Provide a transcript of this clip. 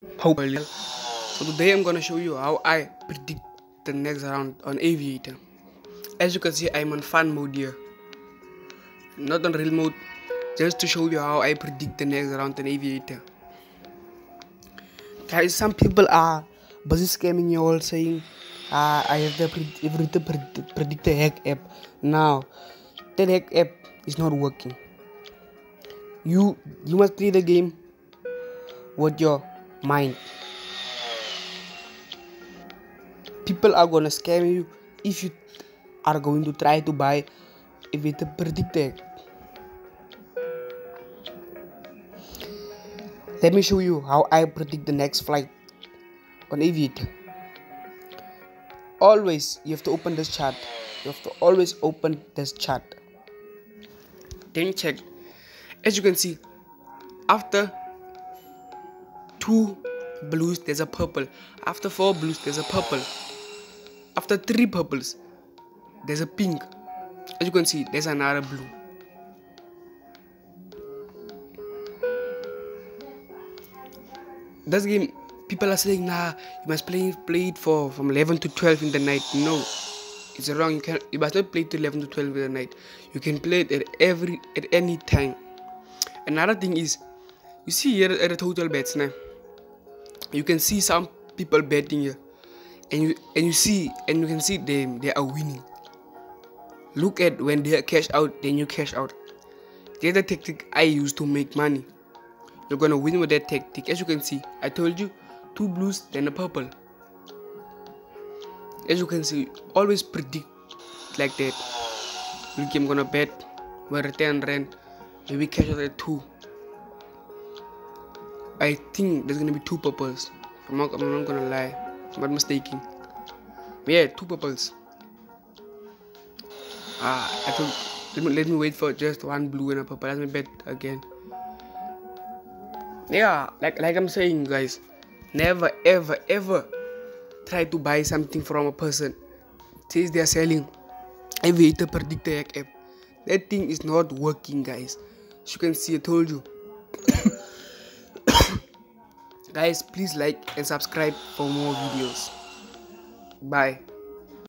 So today I'm gonna show you how I predict the next round on Aviator. As you can see, I'm on fun mode here, not on real mode, just to show you how I predict the next round on Aviator. Guys, some people are busy scamming you all saying, uh, I have the predict the hack app. Now, that hack app is not working. You you must play the game with your mind. People are gonna scam you if you are going to try to buy with a predictor. Let me show you how I predict the next flight on Aviator. Always you have to open this chart. You have to always open this chart. Then check. As you can see, after two blues there's a purple. After four blues there's a purple. After three purples there's a pink. As you can see there's another blue. This game people are saying nah you must play play it for from 11 to 12 in the night. No it's wrong. You can you must not play to 11 to 12 in the night. You can play it at every at any time. Another thing is you see here at the total bets now you can see some people betting here. And you and you see and you can see them they are winning. Look at when they cash out then you cash out. There's the tactic i use to make money. You're gonna win with that tactic. As you can see i told you two blues then a purple. As you can see always predict like that. Look i'm gonna bet where 10 rand. Maybe cash out at two I think there's gonna be two purples. I'm not, I'm not gonna lie. I'm not mistaken. But yeah, two purples. Ah, I thought let me, let me wait for just one blue and a purple. Let me bet again. Yeah, like like I'm saying, guys, never ever ever try to buy something from a person. Says they're selling aviator predictor app. That thing is not working, guys. As you can see, I told you guys please like and subscribe for more videos. Bye